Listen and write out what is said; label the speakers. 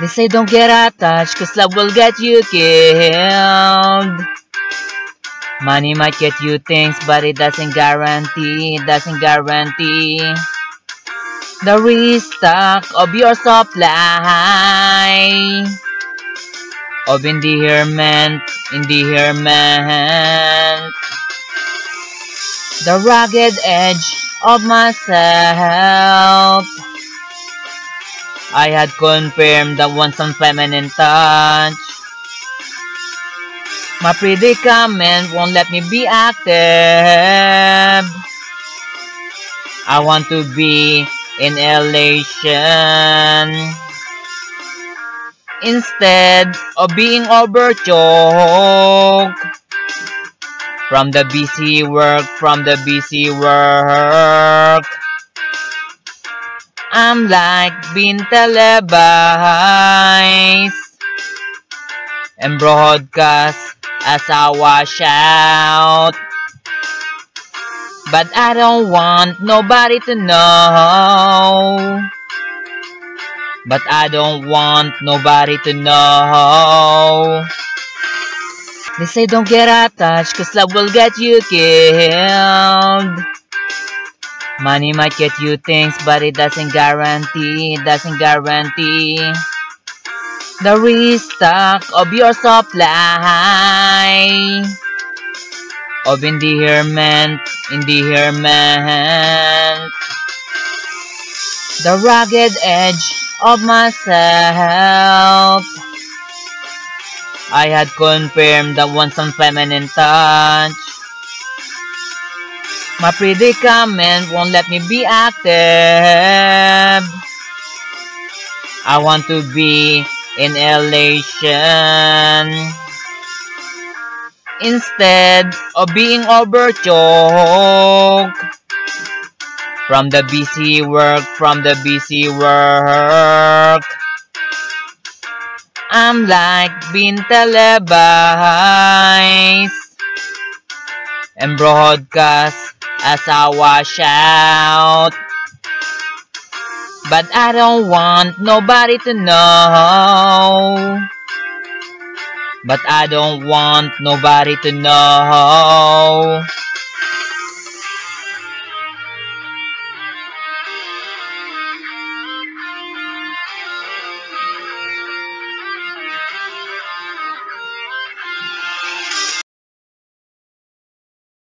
Speaker 1: They say don't get attached cause love will get you killed. Money might get you things, but it doesn't guarantee, it doesn't guarantee the restock of your supply of endearment, endearment. The rugged edge of myself. I had confirmed that want some feminine touch. My predicament won't let me be active. I want to be in elation instead of being overchoked from the busy work, from the busy work. I'm like being televised and broadcast as I wash out. But I don't want nobody to know. But I don't want nobody to know. They say don't get attached cause love will get you killed. Money might get you things but it doesn't guarantee, it doesn't guarantee the restock of your supply of endearment, endearment. The rugged edge of myself. I had confirmed that once some feminine touch. My predicament won't let me be active. I want to be in elation instead of being overchoked from the busy work, from the busy work. I'm like being televised and broadcast as I wash out. But I don't want nobody to know. But I don't want nobody to know.